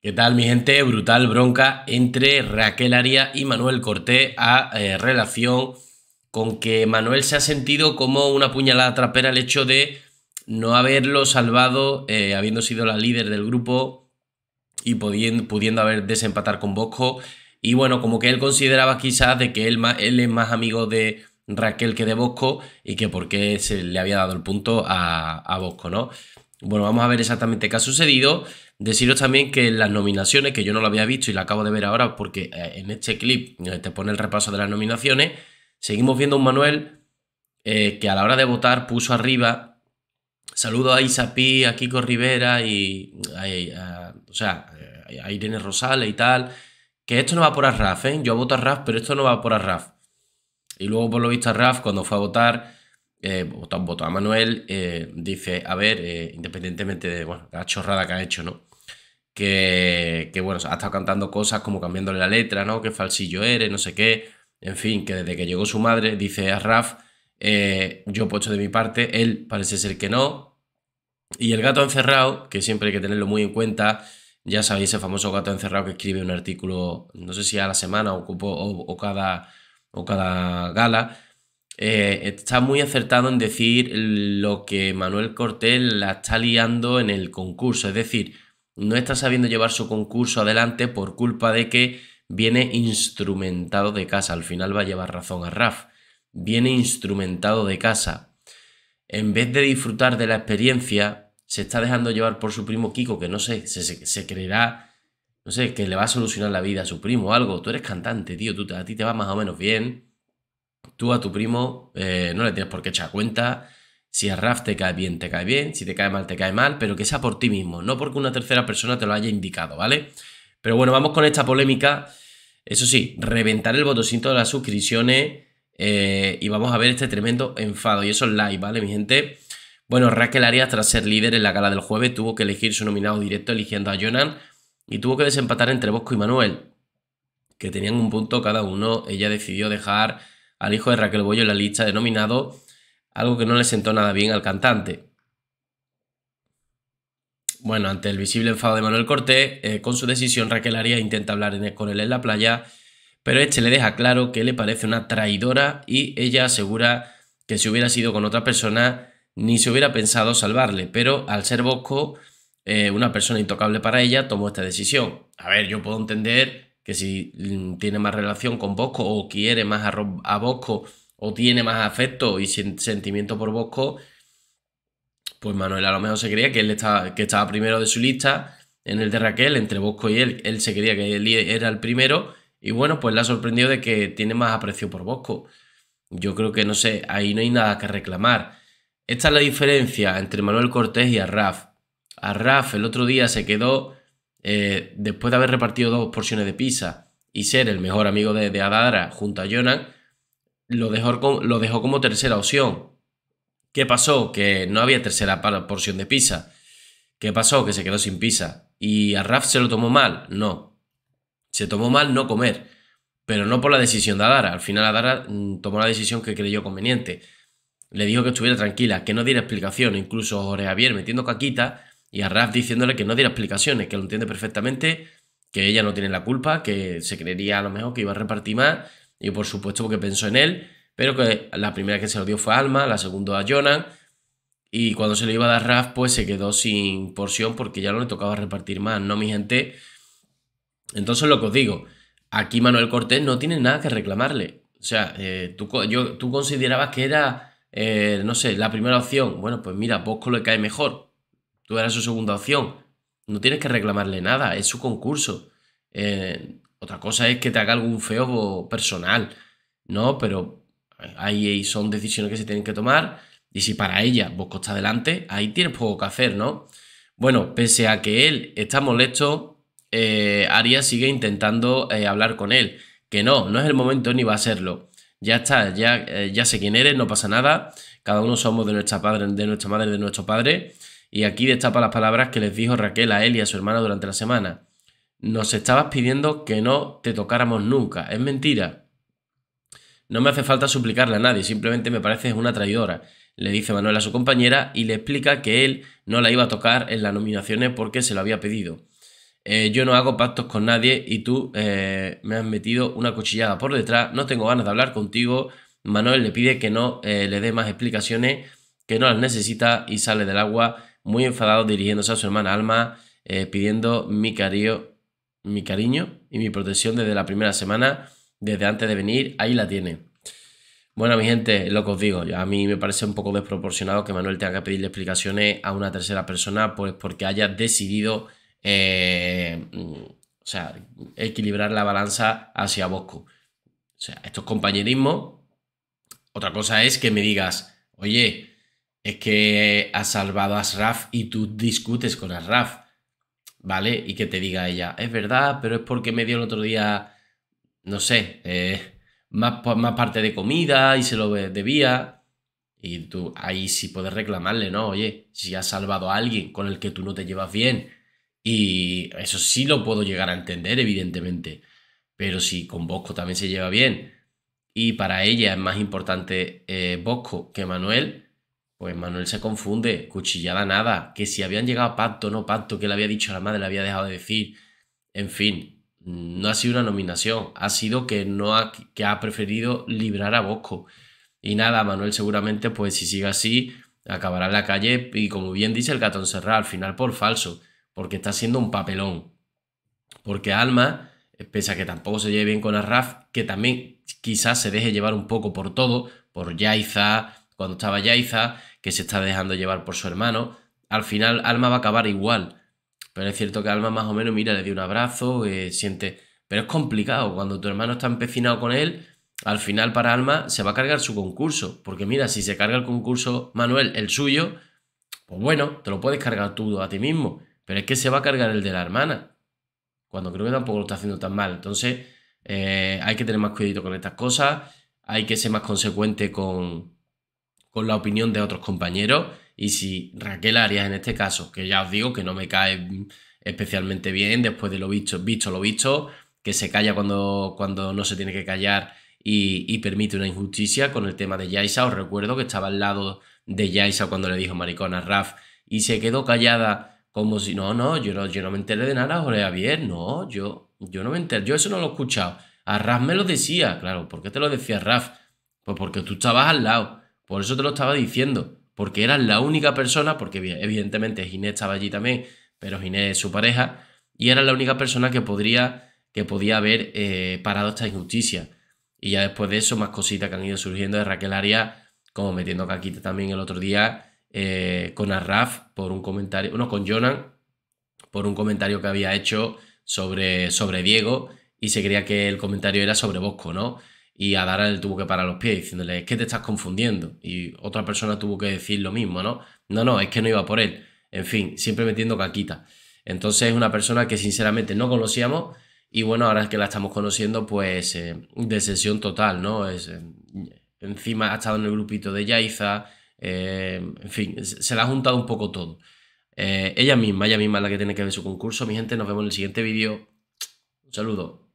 ¿Qué tal, mi gente? Brutal bronca entre Raquel Aria y Manuel Cortés a eh, relación con que Manuel se ha sentido como una puñalada trapera el hecho de no haberlo salvado, eh, habiendo sido la líder del grupo y pudiendo, pudiendo haber desempatar con Bosco. Y bueno, como que él consideraba quizás de que él, él es más amigo de Raquel que de Bosco y que por qué se le había dado el punto a, a Bosco, ¿no? Bueno, vamos a ver exactamente qué ha sucedido. Deciros también que las nominaciones, que yo no lo había visto y la acabo de ver ahora porque eh, en este clip eh, te pone el repaso de las nominaciones, seguimos viendo un Manuel eh, que a la hora de votar puso arriba saludo a Isapi, a Kiko Rivera y a, o sea, a Irene Rosales y tal, que esto no va por Arraf, ¿eh? Yo voto a Raf, pero esto no va por Arraf. Y luego por lo visto Raf cuando fue a votar eh, votó, a Manuel, dice, a ver, independientemente de bueno, la chorrada que ha hecho, ¿no? que, bueno, ha estado cantando cosas como cambiándole la letra, ¿no? Que falsillo eres, no sé qué. En fin, que desde que llegó su madre, dice a Raf, eh, yo he puesto de mi parte, él parece ser que no. Y el gato encerrado, que siempre hay que tenerlo muy en cuenta, ya sabéis, ese famoso gato encerrado que escribe un artículo, no sé si a la semana o, o, cada, o cada gala, eh, está muy acertado en decir lo que Manuel Cortés la está liando en el concurso. Es decir, no está sabiendo llevar su concurso adelante por culpa de que viene instrumentado de casa. Al final va a llevar razón a Raf. Viene instrumentado de casa. En vez de disfrutar de la experiencia, se está dejando llevar por su primo Kiko, que no sé, se, creerá, no sé, que le va a solucionar la vida a su primo o algo. Tú eres cantante, tío, tú, a ti te va más o menos bien. Tú a tu primo eh, no le tienes por qué echar cuenta si a Raf te cae bien, te cae bien, si te cae mal, te cae mal, pero que sea por ti mismo, no porque una tercera persona te lo haya indicado, ¿vale? Pero bueno, vamos con esta polémica. Eso sí, reventar el botoncito de las suscripciones eh, y vamos a ver este tremendo enfado. Y eso es live, ¿vale, mi gente? Bueno, Raquel Arias, tras ser líder en la gala del jueves, tuvo que elegir su nominado directo eligiendo a Jonan y tuvo que desempatar entre Bosco y Manuel, que tenían un punto cada uno. Ella decidió dejar al hijo de Raquel Bollo en la lista de nominados algo que no le sentó nada bien al cantante. Bueno, ante el visible enfado de Manuel Cortés, eh, con su decisión Raquel Arias intenta hablar con él en la playa, pero este le deja claro que le parece una traidora y ella asegura que si hubiera sido con otra persona ni se hubiera pensado salvarle, pero al ser Bosco, eh, una persona intocable para ella, tomó esta decisión. A ver, yo puedo entender que si mm, tiene más relación con Bosco o quiere más a, a Bosco o tiene más afecto y sentimiento por Bosco, pues Manuel a lo mejor se creía que él estaba, que estaba primero de su lista en el de Raquel, entre Bosco y él, él se creía que él era el primero y bueno, pues le ha sorprendido de que tiene más aprecio por Bosco. Yo creo que no sé, ahí no hay nada que reclamar. Esta es la diferencia entre Manuel Cortés y Arraf. Arraf el otro día se quedó, eh, después de haber repartido dos porciones de pizza y ser el mejor amigo de, Adara junto a Jonan, lo dejó, lo dejó como tercera opción. ¿Qué pasó? Que no había tercera porción de pizza. ¿Qué pasó? Que se quedó sin pizza. ¿Y a Raf se lo tomó mal? No. Se tomó mal no comer. Pero no por la decisión de Adara. Al final Adara mm, tomó la decisión que creyó conveniente. Le dijo que estuviera tranquila, que no diera explicaciones. Incluso Jorge Javier metiendo caquita y a Raf diciéndole que no diera explicaciones, que lo entiende perfectamente, que ella no tiene la culpa, que se creería a lo mejor que iba a repartir más y por supuesto porque pensó en él, pero que la primera que se lo dio fue a Alma, la segunda a Jonan, y cuando se le iba a dar Raf, pues se quedó sin porción porque ya no le tocaba repartir más, ¿no, mi gente? Entonces lo que os digo, aquí Manuel Cortés no tiene nada que reclamarle. O sea, eh, tú, yo, tú considerabas que era, eh, no sé, la primera opción. Bueno, pues mira, Bosco le cae mejor. Tú eras su segunda opción. No tienes que reclamarle nada, es su concurso. Eh, otra cosa es que te haga algún feo personal, ¿no? Pero ahí son decisiones que se tienen que tomar. Y si para ella Bosco está adelante, ahí tienes poco que hacer, ¿no? Bueno, pese a que él está molesto, eh, Arias sigue intentando eh, hablar con él. Que no, no es el momento ni va a serlo. Ya está, ya, eh, ya sé quién eres, no pasa nada. Cada uno somos de nuestra, padre, de nuestra madre, de nuestro padre. Y aquí destapa las palabras que les dijo Raquel a él y a su hermana durante la semana. Nos estabas pidiendo que no te tocáramos nunca. Es mentira. No me hace falta suplicarle a nadie, simplemente me pareces una traidora. Le dice Manuel a su compañera y le explica que él no la iba a tocar en las nominaciones porque se lo había pedido. eh, yo no hago pactos con nadie y tú eh, me has metido una cuchillada por detrás, no tengo ganas de hablar contigo. Manuel le pide que no le dé más explicaciones, que no las necesita y sale del agua muy enfadado dirigiéndose a su hermana Alma, pidiendo mi cariño, mi cariño y mi protección desde la primera semana, desde antes de venir, ahí la tiene. Bueno, mi gente, lo que os digo, a mí me parece un poco desproporcionado que Manuel tenga que pedirle explicaciones a una tercera persona, pues porque haya decidido, eh, o sea, equilibrar la balanza hacia Bosco. O sea, esto es compañerismo. Otra cosa es que me digas, oye, es que has salvado a Asraf y tú discutes con Asraf, ¿vale? Y que te diga ella, es verdad, pero es porque me dio el otro día, no sé, eh, más, más parte de comida y se lo debía. Y tú ahí sí puedes reclamarle, ¿no? Oye, si has salvado a alguien con el que tú no te llevas bien. Y eso sí lo puedo llegar a entender, evidentemente. Pero si con Bosco también se lleva bien y para ella es más importante eh, Bosco que Manuel, pues Manuel se confunde, cuchillada nada, que si habían llegado a pacto, no pacto, que le había dicho a la madre, le había dejado de decir, en fin, no ha sido una nominación, ha sido que, no ha, que ha preferido librar a Bosco. Y nada, Manuel seguramente, pues si sigue así, acabará en la calle y como bien dice el gato encerrado, al final por falso, porque está siendo un papelón. Porque Alma, pese a que tampoco se lleve bien con Arraf, que también quizás se deje llevar un poco por todo, por Yaiza, cuando estaba Yaiza, que se está dejando llevar por su hermano, al final Alma va a acabar igual. Pero es cierto que Alma más o menos, mira, le dio un abrazo, eh, siente... Pero es complicado, cuando tu hermano está empecinado con él, al final para Alma se va a cargar su concurso. Porque mira, si se carga el concurso Manuel, el suyo, pues bueno, te lo puedes cargar tú a ti mismo. Pero es que se va a cargar el de la hermana. Cuando creo que tampoco lo está haciendo tan mal. Entonces, eh, hay que tener más cuidado con estas cosas. Hay que ser más consecuente con, con la opinión de otros compañeros y si Raquel Arias, en este caso, que ya os digo que no me cae especialmente bien después de lo visto, visto lo visto, que se calla cuando, cuando no se tiene que callar y, permite una injusticia con el tema de Yaisa. Os recuerdo que estaba al lado de Yaisa cuando le dijo maricona a Raf y se quedó callada como si no, no, yo no, yo no me enteré de nada, Jorge bien no, yo, yo no me enteré, yo eso no lo he escuchado. A Raf me lo decía, claro, ¿por qué te lo decía Raf? Pues porque tú estabas al lado, por eso te lo estaba diciendo porque era la única persona, porque evidentemente Ginés estaba allí también, pero Ginés es su pareja, y era la única persona que, podría, que podía haber eh, parado esta injusticia. Y ya después de eso, más cositas que han ido surgiendo de Raquel Arias, como metiendo Caquita también el otro día, eh, con Arraf por un comentario, no, con Jonan, por un comentario que había hecho sobre, sobre Diego, y se creía que el comentario era sobre Bosco, ¿no? Y a Dara le tuvo que parar los pies diciéndole, es que te estás confundiendo. Y otra persona tuvo que decir lo mismo, ¿no? No, no, es que no iba por él. En fin, siempre metiendo caquita. Entonces es una persona que sinceramente no conocíamos y bueno, ahora que la estamos conociendo, pues eh, de sesión total, ¿no? Es, eh, encima ha estado en el grupito de Yaiza, eh, en fin, se le ha juntado un poco todo. ella misma, ella misma es la que tiene que ver su concurso. Mi gente, nos vemos en el siguiente vídeo. Un saludo.